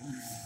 Mm-hmm.